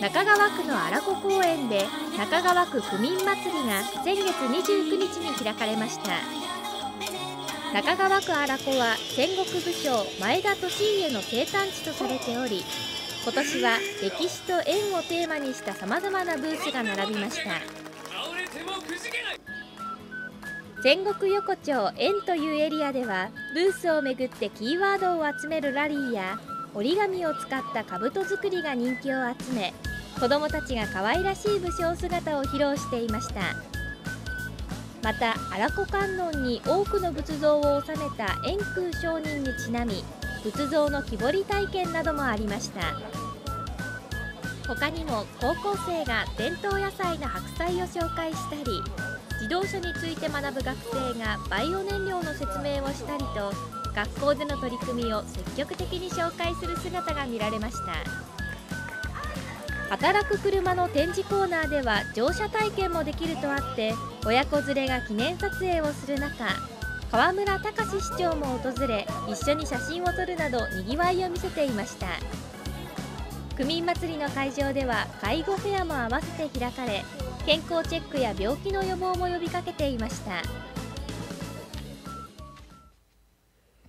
中川区の荒子公園で中川区区民祭りが先月29日に開かれました。中川区荒子は戦国武将前田利家の生誕地とされており今年は歴史と縁をテーマにしたさまざまなブースが並びました。戦国横丁縁というエリアではブースをめぐってキーワードを集めるラリーや折り紙を使った兜作りが人気を集め子どもたちが可愛らしい武将姿を披露していました。また荒子観音に多くの仏像を収めた円空上人にちなみ仏像の木彫り体験などもありました。他にも高校生が伝統野菜の白菜を紹介したり自動車について学ぶ学生がバイオ燃料の説明をしたりと学校での取り組みを積極的に紹介する姿が見られました。働く車の展示コーナーでは乗車体験もできるとあって親子連れが記念撮影をする中河村隆市長も訪れ一緒に写真を撮るなどにぎわいを見せていました。区民祭りの会場では介護フェアも合わせて開かれ健康チェックや病気の予防も呼びかけていました。